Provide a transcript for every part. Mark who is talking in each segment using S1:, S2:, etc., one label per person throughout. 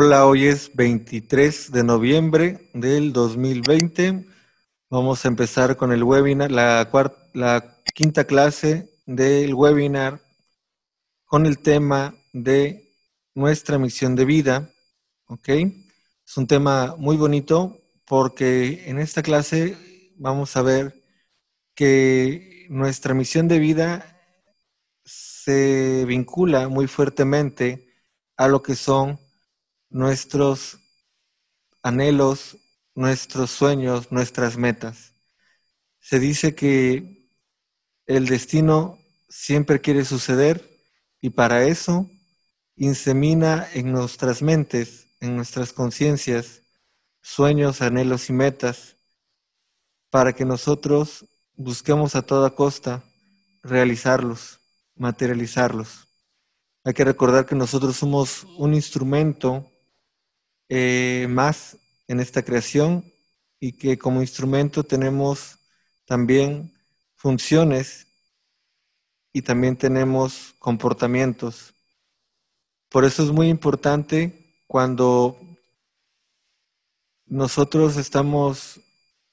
S1: Hola, hoy es 23 de noviembre del 2020. Vamos a empezar con el webinar, la, la quinta clase del webinar con el tema de nuestra misión de vida. ¿Ok? Es un tema muy bonito porque en esta clase vamos a ver que nuestra misión de vida se vincula muy fuertemente a lo que son nuestros anhelos, nuestros sueños, nuestras metas. Se dice que el destino siempre quiere suceder y para eso insemina en nuestras mentes, en nuestras conciencias, sueños, anhelos y metas, para que nosotros busquemos a toda costa realizarlos, materializarlos. Hay que recordar que nosotros somos un instrumento eh, más en esta creación y que como instrumento tenemos también funciones y también tenemos comportamientos. Por eso es muy importante cuando nosotros estamos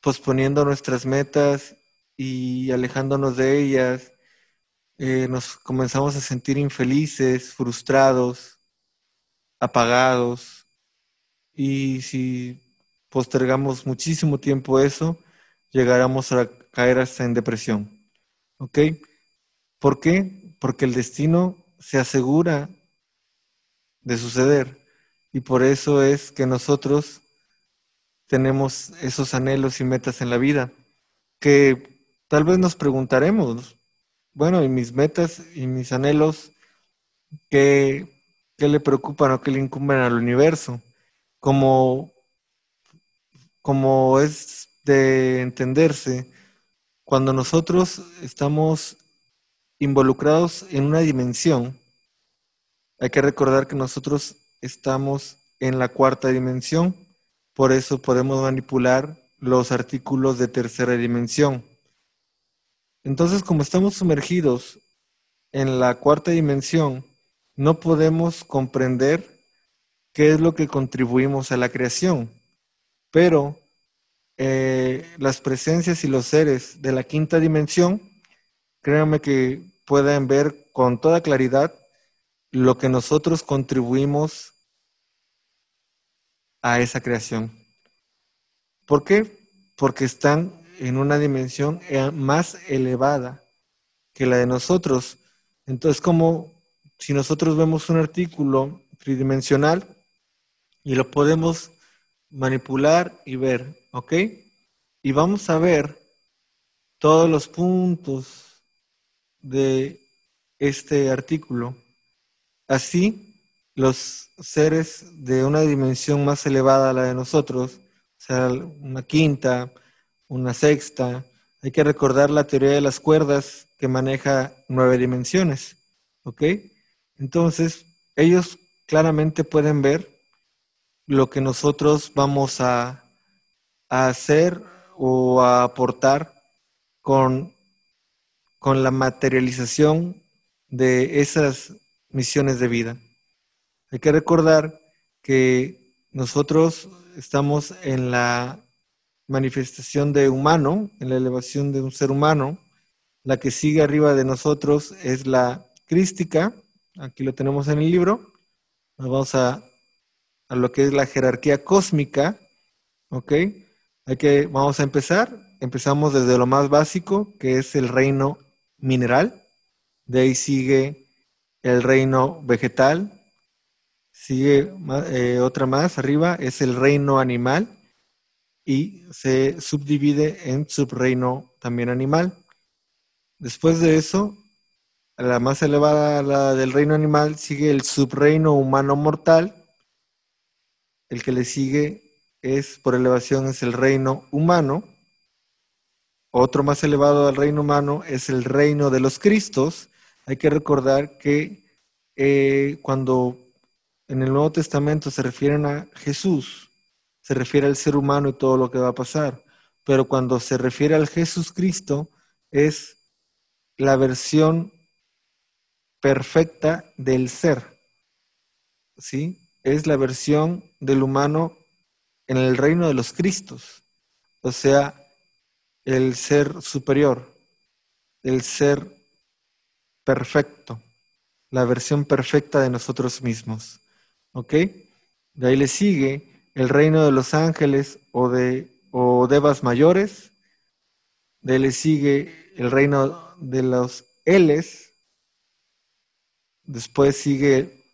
S1: posponiendo nuestras metas y alejándonos de ellas, eh, nos comenzamos a sentir infelices, frustrados, apagados, y si postergamos muchísimo tiempo eso, llegaremos a caer hasta en depresión. ¿Ok? ¿Por qué? Porque el destino se asegura de suceder y por eso es que nosotros tenemos esos anhelos y metas en la vida que tal vez nos preguntaremos, bueno, y mis metas y mis anhelos, ¿qué, qué le preocupan o qué le incumben al universo? Como, como es de entenderse, cuando nosotros estamos involucrados en una dimensión, hay que recordar que nosotros estamos en la cuarta dimensión, por eso podemos manipular los artículos de tercera dimensión. Entonces, como estamos sumergidos en la cuarta dimensión, no podemos comprender qué es lo que contribuimos a la creación. Pero eh, las presencias y los seres de la quinta dimensión, créanme que pueden ver con toda claridad lo que nosotros contribuimos a esa creación. ¿Por qué? Porque están en una dimensión eh, más elevada que la de nosotros. Entonces, como si nosotros vemos un artículo tridimensional, y lo podemos manipular y ver, ¿ok? Y vamos a ver todos los puntos de este artículo. Así, los seres de una dimensión más elevada a la de nosotros, o sea, una quinta, una sexta, hay que recordar la teoría de las cuerdas que maneja nueve dimensiones, ¿ok? Entonces, ellos claramente pueden ver lo que nosotros vamos a, hacer o a aportar con, con la materialización de esas misiones de vida. Hay que recordar que nosotros estamos en la manifestación de humano, en la elevación de un ser humano. La que sigue arriba de nosotros es la crística. Aquí lo tenemos en el libro. vamos a a lo que es la jerarquía cósmica, ¿ok? Hay que, vamos a empezar. Empezamos desde lo más básico, que es el reino mineral. De ahí sigue el reino vegetal. Sigue eh, otra más arriba, es el reino animal. Y se subdivide en subreino también animal. Después de eso, la más elevada, la del reino animal, sigue el subreino humano mortal el que le sigue es, por elevación, es el reino humano. Otro más elevado al reino humano es el reino de los Cristos. Hay que recordar que eh, cuando en el Nuevo Testamento se refieren a Jesús, se refiere al ser humano y todo lo que va a pasar. Pero cuando se refiere al Jesús Cristo, es la versión perfecta del ser. ¿Sí? es la versión del humano en el reino de los Cristos, o sea, el ser superior, el ser perfecto, la versión perfecta de nosotros mismos. ¿Ok? De ahí le sigue el reino de los ángeles o de o devas mayores. De ahí le sigue el reino de los Eles. Después sigue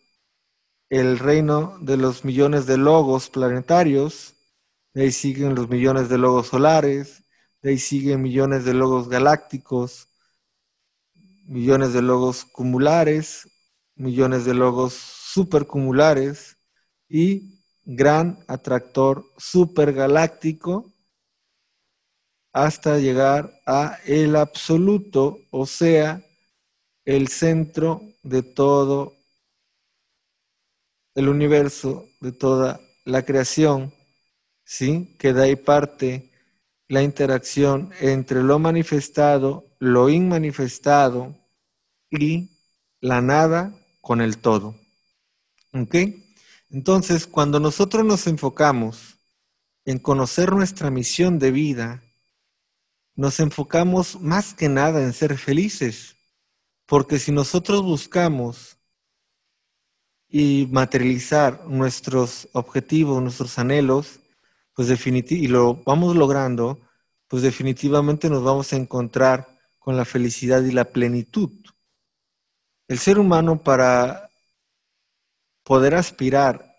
S1: el reino de los millones de logos planetarios. De ahí siguen los millones de logos solares. De ahí siguen millones de logos galácticos. Millones de logos cumulares. Millones de logos supercumulares. Y gran atractor supergaláctico hasta llegar a el absoluto, o sea, el centro de todo el universo, de toda la creación, ¿sí? Que de ahí parte la interacción entre lo manifestado, lo inmanifestado y la nada con el todo. ¿Ok? Entonces, cuando nosotros nos enfocamos en conocer nuestra misión de vida, nos enfocamos más que nada en ser felices, porque si nosotros buscamos y materializar nuestros objetivos, nuestros anhelos, pues definitivamente, y lo vamos logrando, pues definitivamente nos vamos a encontrar con la felicidad y la plenitud. El ser humano para poder aspirar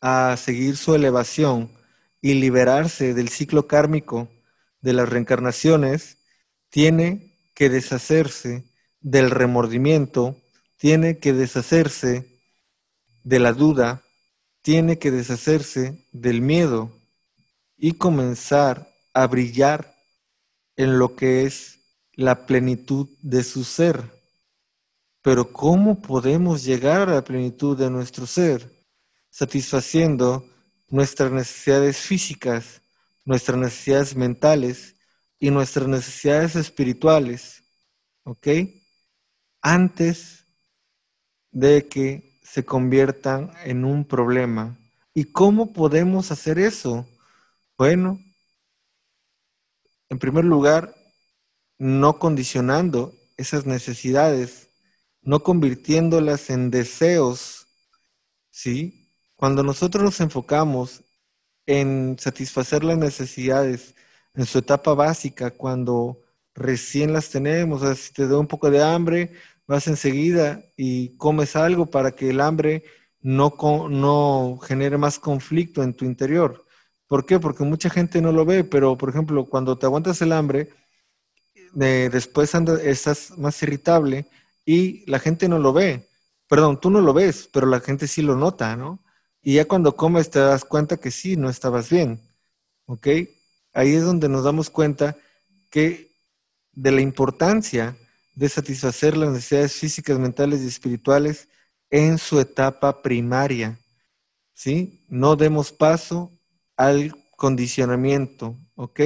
S1: a seguir su elevación y liberarse del ciclo kármico de las reencarnaciones, tiene que deshacerse del remordimiento, tiene que deshacerse de la duda, tiene que deshacerse del miedo y comenzar a brillar en lo que es la plenitud de su ser. Pero ¿cómo podemos llegar a la plenitud de nuestro ser? Satisfaciendo nuestras necesidades físicas, nuestras necesidades mentales y nuestras necesidades espirituales, ¿ok? Antes de que se conviertan en un problema. ¿Y cómo podemos hacer eso? Bueno, en primer lugar, no condicionando esas necesidades no convirtiéndolas en deseos, ¿sí? Cuando nosotros nos enfocamos en satisfacer las necesidades en su etapa básica, cuando recién las tenemos, o sea, si te da un poco de hambre, vas enseguida y comes algo para que el hambre no, no genere más conflicto en tu interior. ¿Por qué? Porque mucha gente no lo ve, pero por ejemplo, cuando te aguantas el hambre, eh, después estás más irritable y la gente no lo ve. Perdón, tú no lo ves, pero la gente sí lo nota, ¿no? Y ya cuando comes te das cuenta que sí, no estabas bien. ¿Ok? Ahí es donde nos damos cuenta que de la importancia de satisfacer las necesidades físicas, mentales y espirituales en su etapa primaria. ¿Sí? No demos paso al condicionamiento, ¿ok?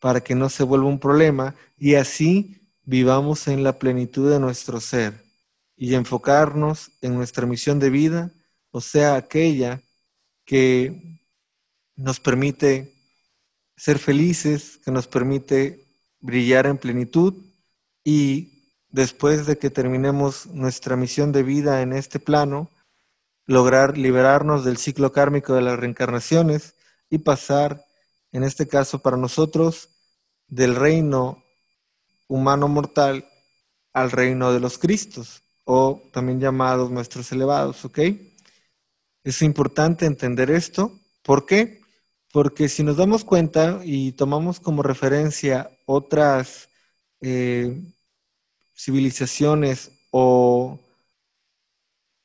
S1: Para que no se vuelva un problema y así vivamos en la plenitud de nuestro ser y enfocarnos en nuestra misión de vida, o sea, aquella que nos permite ser felices, que nos permite brillar en plenitud y después de que terminemos nuestra misión de vida en este plano, lograr liberarnos del ciclo kármico de las reencarnaciones y pasar, en este caso para nosotros, del reino humano mortal al reino de los Cristos, o también llamados nuestros elevados, ¿ok? Es importante entender esto. ¿Por qué? Porque si nos damos cuenta y tomamos como referencia otras eh, civilizaciones o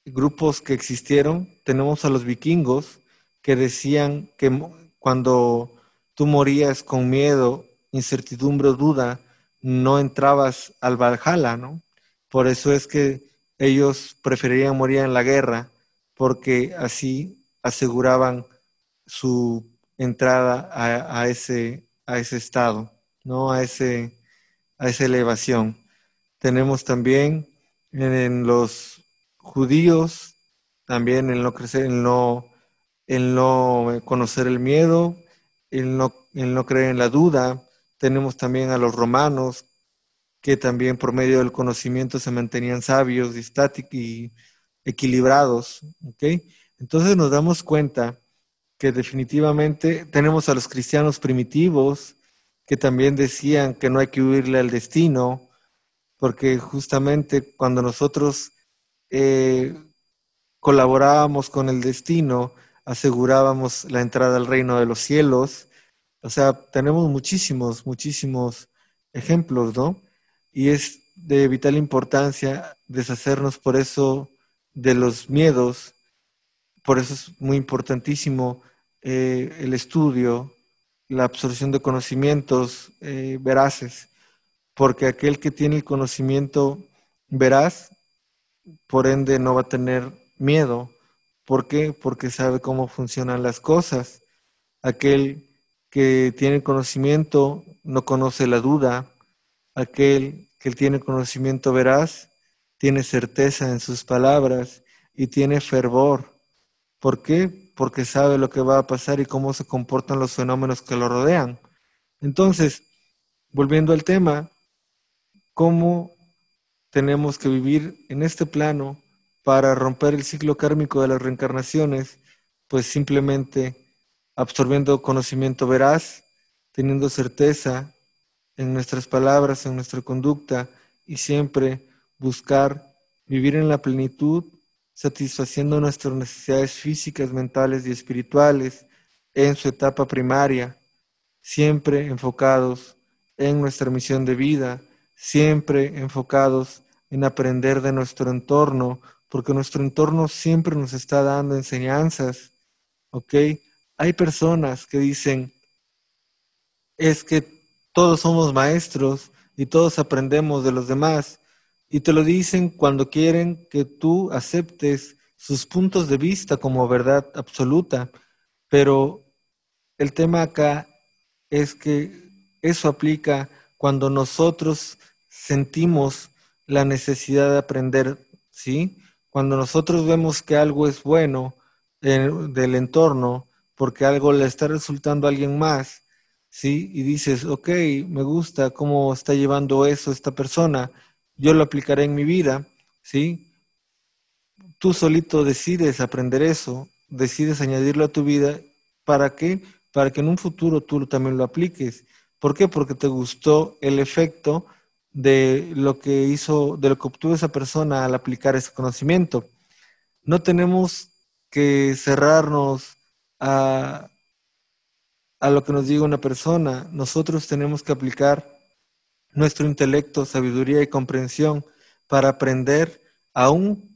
S1: grupos que existieron, tenemos a los vikingos que decían que cuando tú morías con miedo, incertidumbre o duda, no entrabas al Valhalla, ¿no? Por eso es que ellos preferirían morir en la guerra, porque así aseguraban su entrada a, ese, a ese estado, ¿no? A, ese, a esa elevación. Tenemos también en, los judíos también el no crecer, el no, el no conocer el miedo, el no, el no creer en la duda. Tenemos también a los romanos, que también por medio del conocimiento se mantenían sabios, estáticos y equilibrados. ¿okay? Entonces nos damos cuenta que definitivamente tenemos a los cristianos primitivos que también decían que no hay que huirle al destino, porque justamente cuando nosotros eh, colaborábamos con el destino, asegurábamos la entrada al reino de los cielos. O sea, tenemos muchísimos, muchísimos ejemplos, ¿no? Y es de vital importancia deshacernos por eso de los miedos. Por eso es muy importantísimo eh, el estudio, la absorción de conocimientos eh, veraces, porque aquel que tiene el conocimiento veraz, por ende no va a tener miedo. ¿Por qué? Porque sabe cómo funcionan las cosas. Aquel que tiene conocimiento no conoce la duda. Aquel que tiene conocimiento veraz tiene certeza en sus palabras y tiene fervor. ¿Por qué? Porque sabe lo que va a pasar y cómo se comportan los fenómenos que lo rodean. Entonces, volviendo al tema, ¿cómo tenemos que vivir en este plano para romper el ciclo kármico de las reencarnaciones? Pues simplemente absorbiendo conocimiento veraz, teniendo certeza en nuestras palabras, en nuestra conducta y siempre buscar vivir en la plenitud, satisfaciendo nuestras necesidades físicas, mentales y espirituales en su etapa primaria, siempre enfocados en nuestra misión de vida, siempre enfocados en aprender de nuestro entorno, porque nuestro entorno siempre nos está dando enseñanzas, ¿ok? Hay personas que dicen, es que todos somos maestros y todos aprendemos de los demás, y te lo dicen cuando quieren que tú aceptes sus puntos de vista como verdad absoluta, pero el tema acá es que eso aplica cuando nosotros sentimos la necesidad de aprender, ¿sí? Cuando nosotros vemos que algo es bueno del entorno, porque algo le está resultando a alguien más, ¿sí? Y dices, ok, me gusta cómo está llevando eso esta persona, yo lo aplicaré en mi vida, ¿sí? Tú solito decides aprender eso, decides añadirlo a tu vida, ¿para qué? Para que en un futuro tú también lo apliques. ¿Por qué? Porque te gustó el efecto de lo que hizo, de lo que obtuvo esa persona al aplicar ese conocimiento. No tenemos que cerrarnos a, a lo que nos diga una persona. Nosotros tenemos que aplicar nuestro intelecto, sabiduría y comprensión para aprender, aun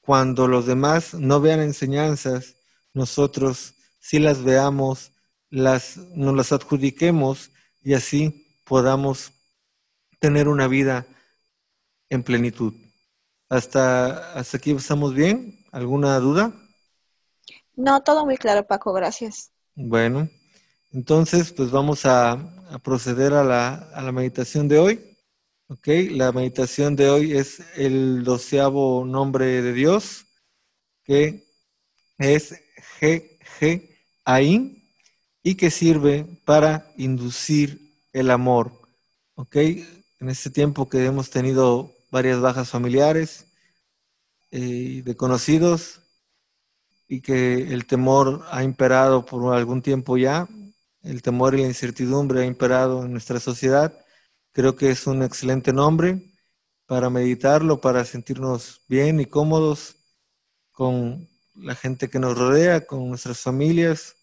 S1: cuando los demás no vean enseñanzas, nosotros sí las veamos, las, nos las adjudiquemos y así podamos tener una vida en plenitud. Hasta, hasta aquí estamos bien. ¿Alguna duda?
S2: No, todo muy claro, Paco, gracias.
S1: Bueno, entonces, pues vamos a, proceder a la, meditación de hoy. Ok, la meditación de hoy es el doceavo nombre de Dios, que es GG Ain y que sirve para inducir el amor. Ok, en este tiempo que hemos tenido varias bajas familiares eh, de conocidos y que el temor ha imperado por algún tiempo ya, el temor y la incertidumbre ha imperado en nuestra sociedad. Creo que es un excelente nombre para meditarlo, para sentirnos bien y cómodos con la gente que nos rodea, con nuestras familias.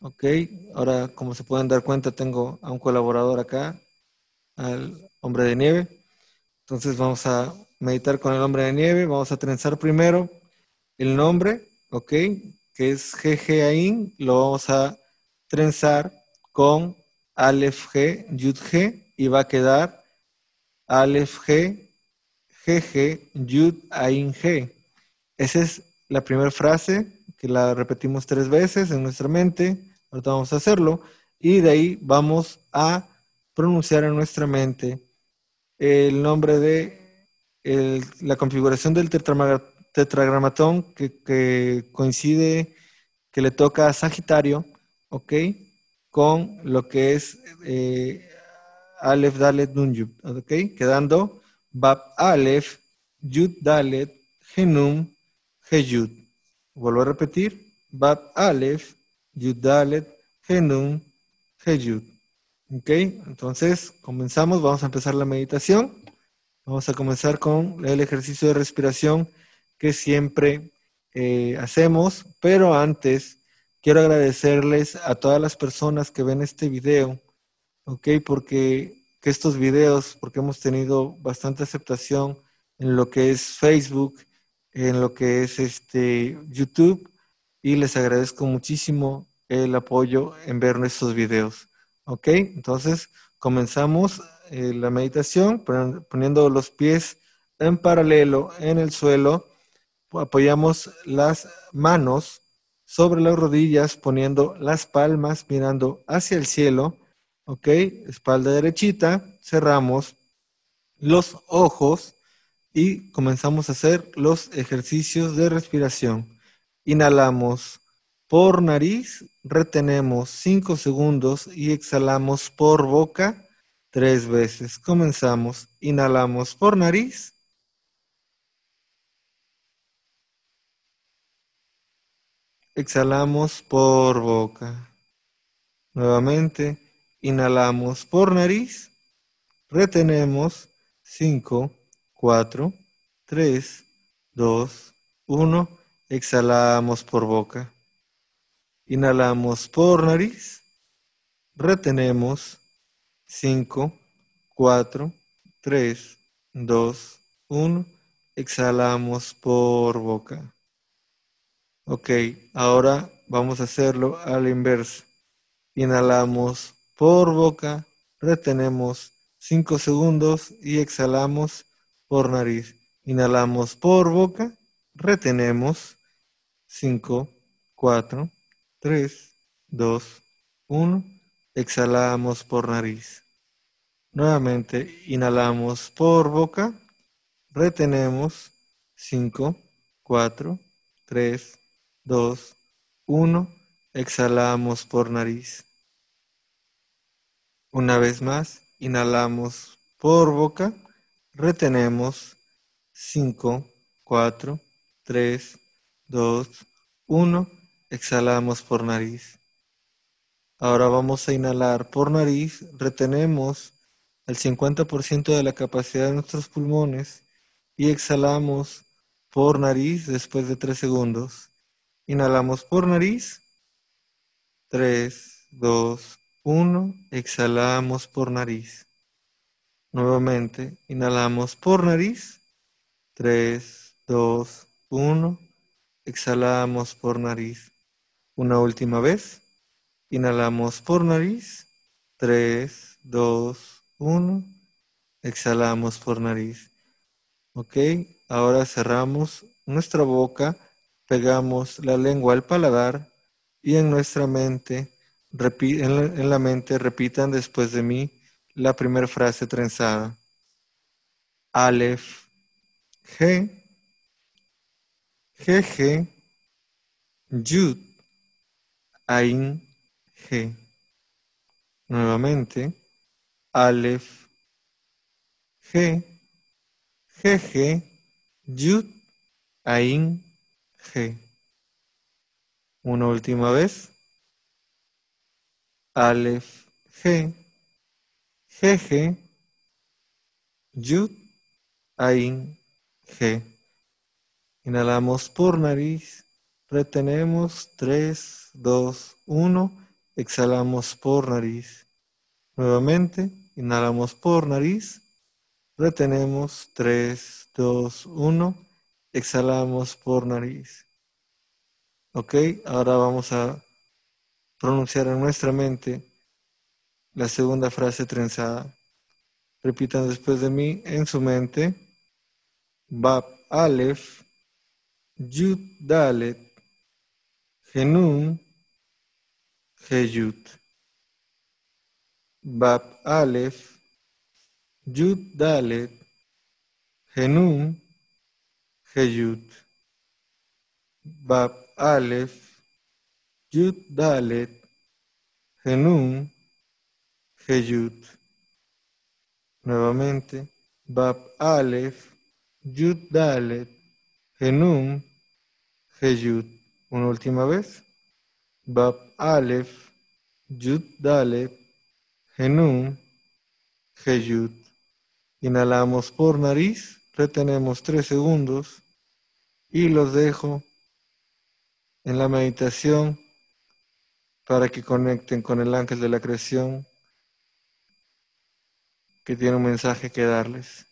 S1: Ok, ahora como se pueden dar cuenta tengo a un colaborador acá, al hombre de nieve. Entonces vamos a meditar con el hombre de nieve. Vamos a trenzar primero el nombre, ok, que es Ain. Lo vamos a trenzar con Aleph G, Yud G y va a quedar Aleph G, GG, Yud Ain G. Esa es la primera frase que la repetimos tres veces en nuestra mente. Ahorita vamos a hacerlo. Y de ahí vamos a pronunciar en nuestra mente el nombre de la configuración del tetragramatón que, coincide, que le toca a Sagitario, ¿ok? Con lo que es eh, Aleph, Dalet, Nun, Yud, ¿ok? Quedando Bab, Aleph, Yud, Dalet, Genum, Heyud. Vuelvo a repetir, Bab, Aleph, Yud, Dalet, Genum, Heyud. ¿Ok? Entonces, comenzamos, vamos a empezar la meditación. Vamos a comenzar con el ejercicio de respiración que siempre eh, hacemos, pero antes quiero agradecerles a todas las personas que ven este video, ¿ok? Porque que estos videos, porque hemos tenido bastante aceptación en lo que es Facebook, en lo que es este YouTube, y les agradezco muchísimo el apoyo en ver nuestros videos. ¿Ok? Entonces, comenzamos eh, la meditación poniendo los pies en paralelo en el suelo. Apoyamos las manos sobre las rodillas, poniendo las palmas mirando hacia el cielo. ¿Ok? Espalda derechita. Cerramos los ojos y comenzamos a hacer los ejercicios de respiración. Inhalamos por nariz, retenemos 5 segundos y exhalamos por boca tres veces. Comenzamos. Inhalamos por nariz. Exhalamos por boca. Nuevamente, inhalamos por nariz. Retenemos 5, 4, 3, 2, 1. Exhalamos por boca. Inhalamos por nariz. Retenemos 5, 4, 3, 2, 1. Exhalamos por boca. Ok, ahora vamos a hacerlo a la inversa. Inhalamos por boca, retenemos 5 segundos y exhalamos por nariz. Inhalamos por boca, retenemos 5, 4, 3, 2, 1. Exhalamos por nariz. Nuevamente inhalamos por boca, retenemos 5, 4, 3, 2, 1, exhalamos por nariz. Una vez más, inhalamos por boca, retenemos 5, 4, 3, 2, 1, exhalamos por nariz. Ahora vamos a inhalar por nariz, retenemos el 50% de la capacidad de nuestros pulmones y exhalamos por nariz después de 3 segundos. Inhalamos por nariz. 3, 2, 1. Exhalamos por nariz. Nuevamente, inhalamos por nariz. 3, 2, 1. Exhalamos por nariz. Una última vez. Inhalamos por nariz. 3, 2, 1. Exhalamos por nariz. Ok, ahora cerramos nuestra boca, pegamos la lengua al paladar y en nuestra mente, en la, mente repitan después de mí la primera frase trenzada. Aleph, G, G, Yud, Ain, G. Nuevamente. Aleph, G, GG, Yud, Ain, G. Una última vez. Aleph, G, GG, Yud, Ain, G. Inhalamos por nariz, retenemos 3, 2, 1, exhalamos por nariz. Nuevamente. Inhalamos por nariz. Retenemos 3, 2, 1. Exhalamos por nariz. Ok, ahora vamos a pronunciar en nuestra mente la segunda frase trenzada. Repitan después de mí en su mente. Bab Aleph, Yud Dalet, Genun, Heyut. Bab Aleph, Yud Dalet, Genum, Heyut. Bab Aleph, Yud Dalet, Genun, Heyut. Nuevamente, Bab Aleph, Yud Dalet, Genun, Heyut. Una última vez. Bab Aleph, Yud Dalet, Genun, Heyut. Inhalamos por nariz, retenemos tres segundos y los dejo en la meditación para que conecten con el ángel de la creación que tiene un mensaje que darles.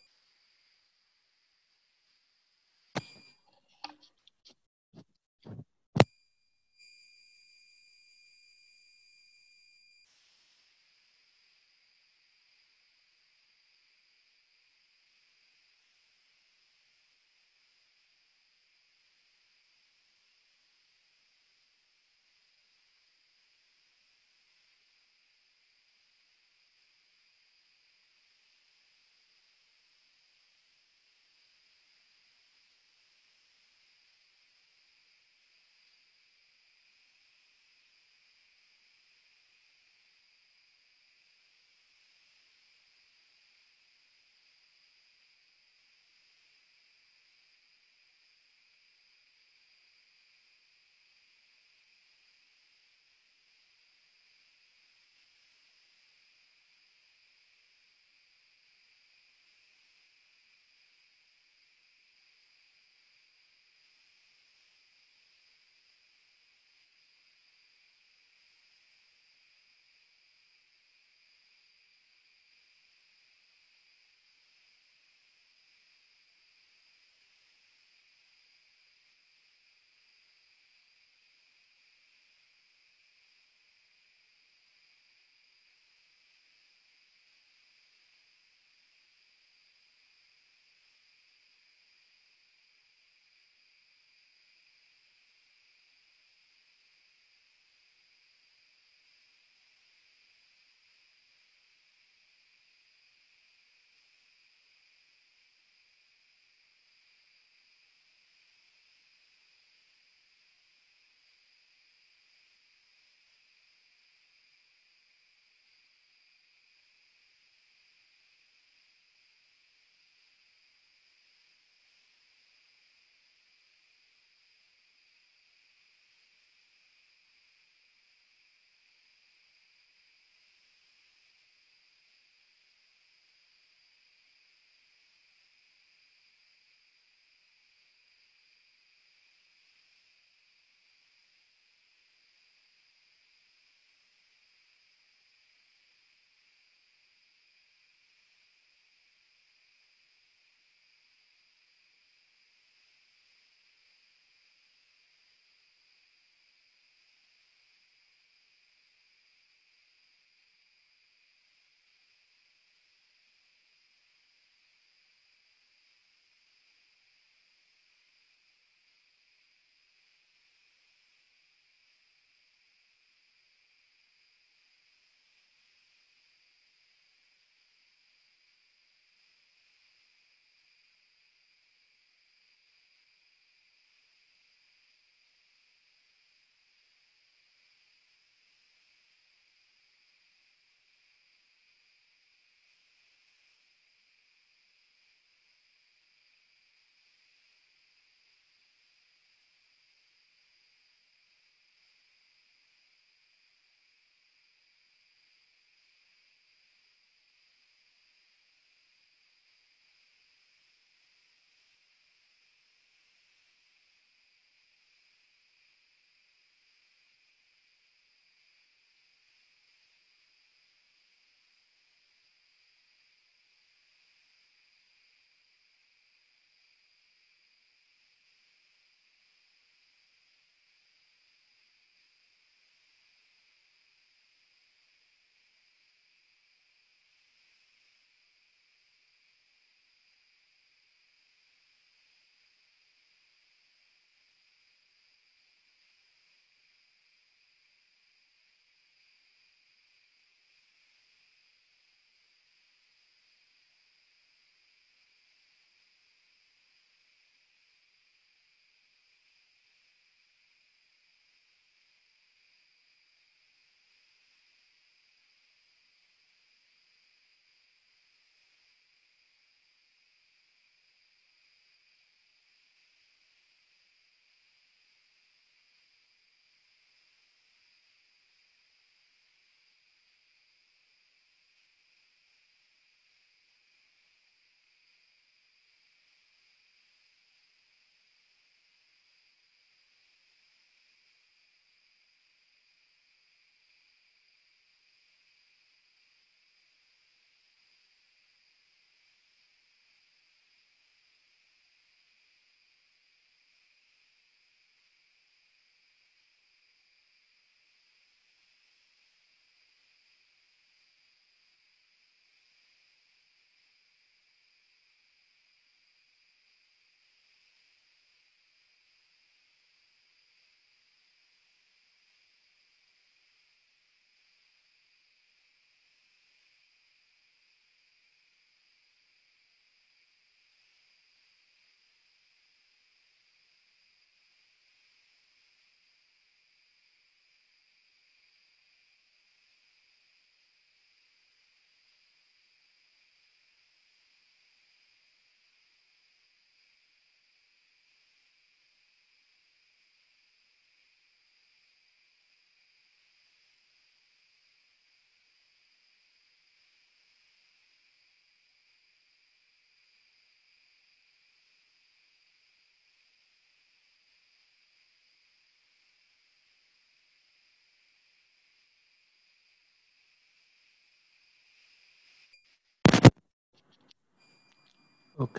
S1: Ok,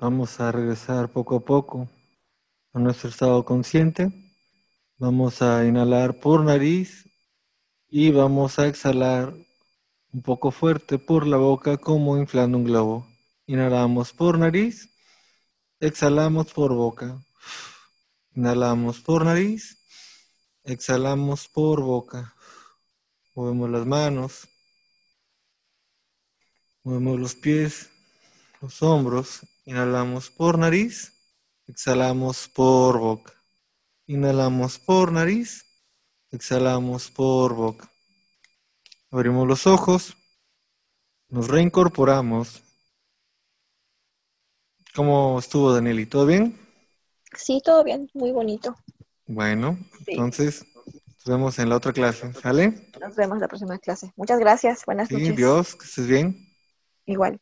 S1: vamos a regresar poco a poco a nuestro estado consciente. Vamos a inhalar por nariz y vamos a exhalar un poco fuerte por la boca como inflando un globo. Inhalamos por nariz, exhalamos por boca. Inhalamos por nariz, exhalamos por boca. Movemos las manos, movemos los pies, los hombros. Inhalamos por nariz, exhalamos por boca. Inhalamos por nariz, exhalamos por boca. Abrimos los ojos, nos reincorporamos. ¿Cómo estuvo Danieli? ¿Todo bien?
S2: Sí, todo bien, muy bonito.
S1: Bueno, entonces nos vemos en la otra clase, ¿sale?
S2: Nos vemos en la próxima clase. Muchas gracias, buenas
S1: Sí,
S2: noches.
S1: Dios, que estés bien.
S2: Igual.